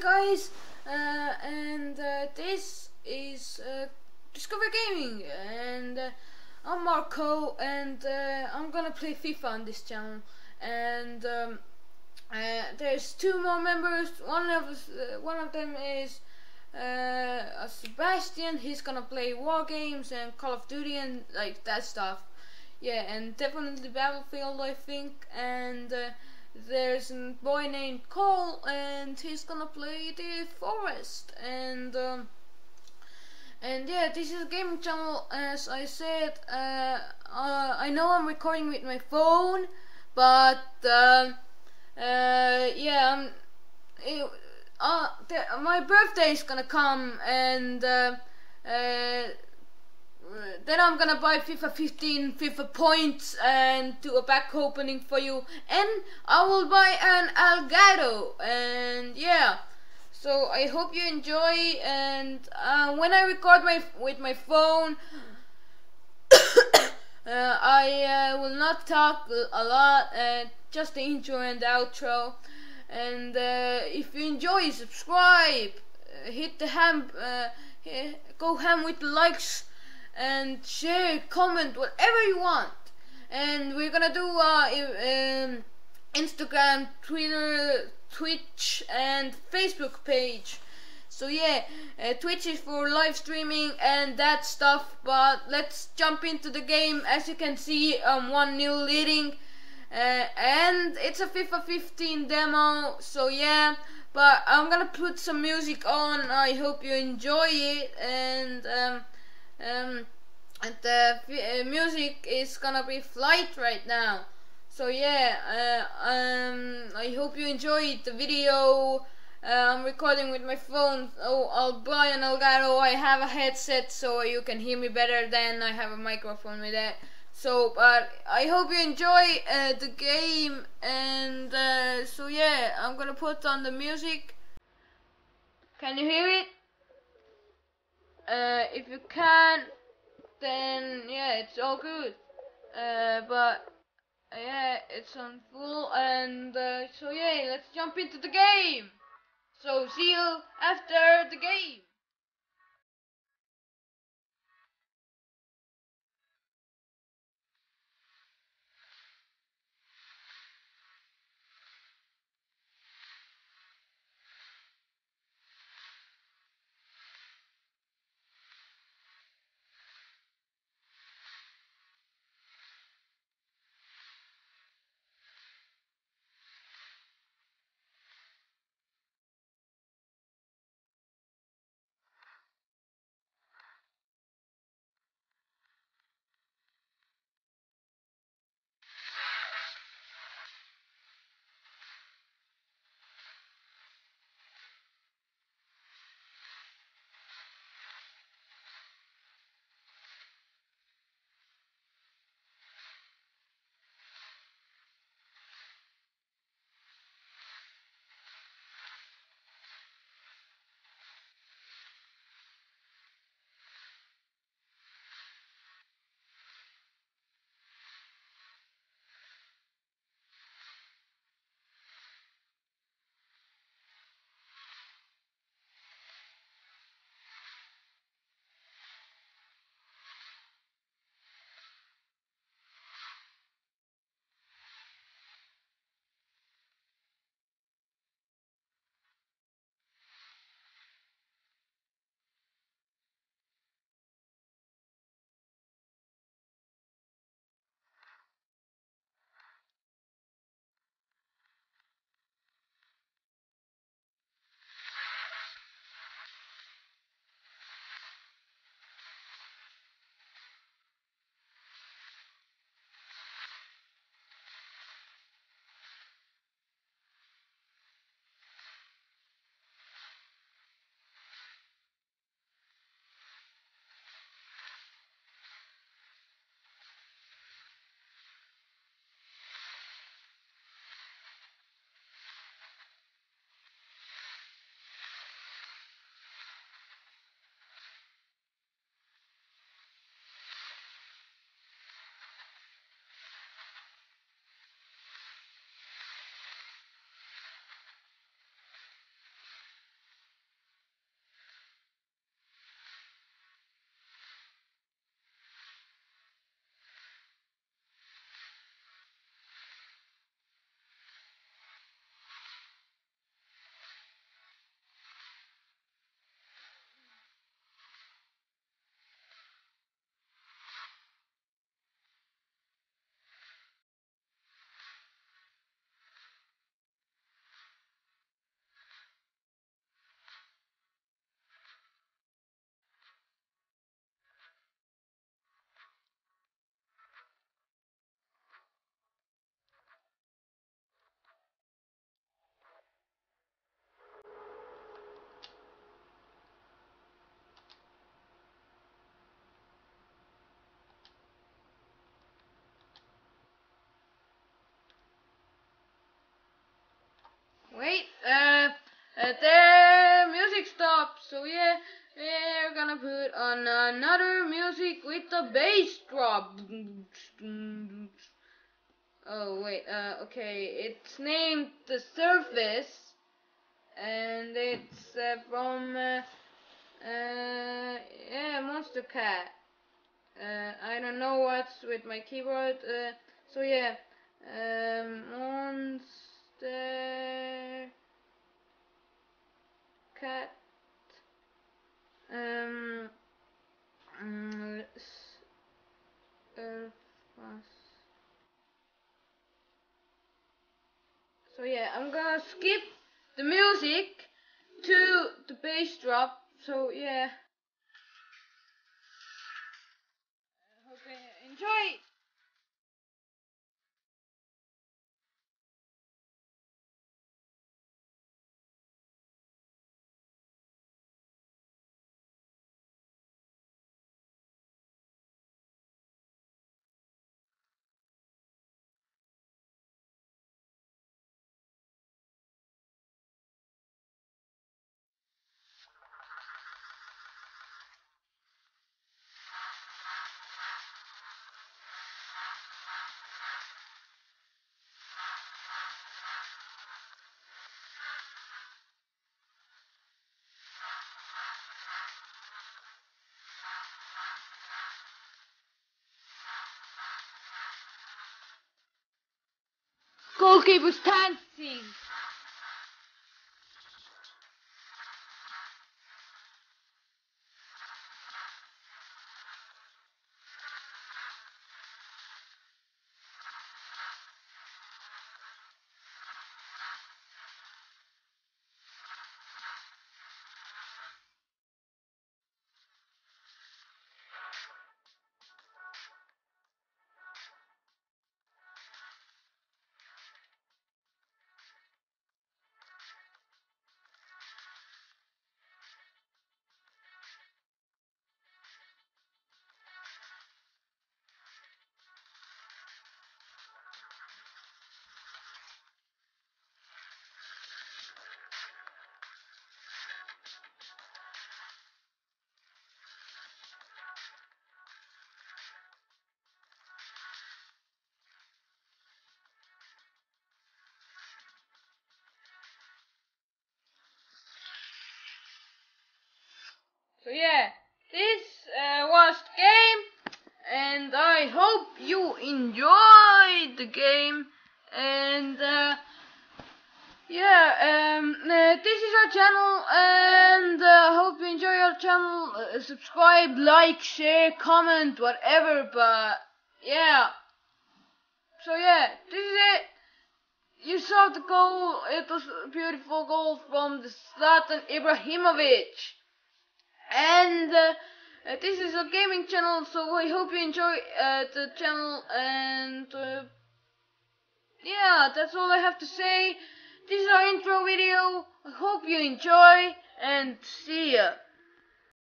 guys uh, and uh, this is uh, Discovery Gaming and uh, I'm Marco and uh, I'm gonna play FIFA on this channel and um, uh, there's two more members one of one of them is Sebastian he's gonna play war games and Call of Duty and like that stuff. Yeah and definitely Battlefield I think and there's a boy named Cole and he's gonna play the forest. And um, and yeah this is a gaming channel. As I said uh, uh, I know I'm recording with my phone but um, uh, yeah I'm, it, uh, my birthday is gonna come and uh, uh, then I'm gonna buy FIFA 15 FIFA points and do a back opening for you. And I will buy an Elgato and yeah. So I hope you enjoy. And uh, when I record my with my phone uh, I uh, will not talk a lot. Uh, just the intro and the outro. And uh, if you enjoy subscribe. Uh, hit the ham go ham with the likes and share, comment, whatever you want. And we're gonna do uh, um, Instagram, Twitter, Twitch, and Facebook page. So yeah, uh, Twitch is for live streaming and that stuff. But let's jump into the game. As you can see, I'm one nil leading, uh, and it's a FIFA 15 demo. So yeah, but I'm gonna put some music on. I hope you enjoy it and. Um, um, and the uh, music is gonna be flight right now. So yeah uh, um, I hope you enjoyed the video. Uh, I'm recording with my phone. Oh an Elgato I have a headset so you can hear me better than I have a microphone with that. So but I hope you enjoy uh, the game and uh, so yeah I'm gonna put on the music. Can you hear it uh, if you can, then yeah, it's all good. Uh, but yeah, it's on full, and uh, so yeah, let's jump into the game. So see you after the game. Uh, the music stopped. So yeah, we're gonna put on another music with the bass drop. Oh wait, uh, okay, it's named The Surface, and it's uh, from uh, uh, yeah Monstercat. Uh, I don't know what's with my keyboard. Uh, so yeah, um, Monster Cat. Um, um, so yeah, I'm gonna skip the music to the bass drop. So yeah. Enjoy. Goalkeeper's dancing. So yeah, this uh, was the game, and I hope you enjoyed the game. And uh, yeah, um, uh, this is our channel, and uh, hope you enjoy our channel. Uh, subscribe, like, share, comment, whatever. But yeah, so yeah, this is it. You saw the goal. It was a beautiful goal from the Zlatan Ibrahimovic and uh, uh, this is a gaming channel so I hope you enjoy uh, the channel and uh, yeah that's all I have to say. This is our intro video. I hope you enjoy and see ya